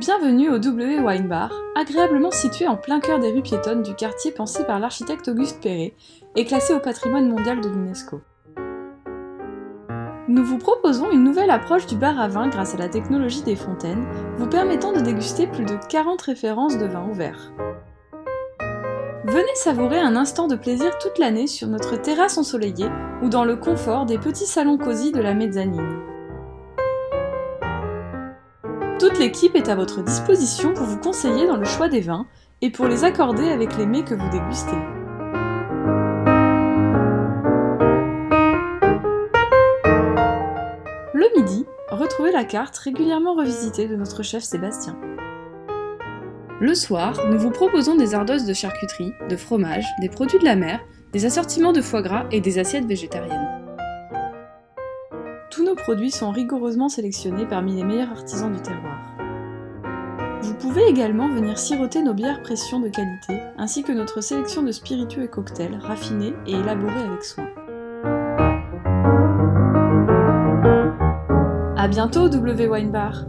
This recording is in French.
Bienvenue au W Wine Bar, agréablement situé en plein cœur des rues piétonnes du quartier pensé par l'architecte Auguste Perret et classé au patrimoine mondial de l'UNESCO. Nous vous proposons une nouvelle approche du bar à vin grâce à la technologie des fontaines, vous permettant de déguster plus de 40 références de vins ouverts. Venez savourer un instant de plaisir toute l'année sur notre terrasse ensoleillée ou dans le confort des petits salons cosy de la mezzanine. Toute l'équipe est à votre disposition pour vous conseiller dans le choix des vins et pour les accorder avec les mets que vous dégustez. Le midi, retrouvez la carte régulièrement revisitée de notre chef Sébastien. Le soir, nous vous proposons des ardeuses de charcuterie, de fromage, des produits de la mer, des assortiments de foie gras et des assiettes végétariennes. Tous nos produits sont rigoureusement sélectionnés parmi les meilleurs artisans du terroir. Vous pouvez également venir siroter nos bières pression de qualité, ainsi que notre sélection de spiritueux et cocktails raffinés et élaborés avec soin. A bientôt W Wine Bar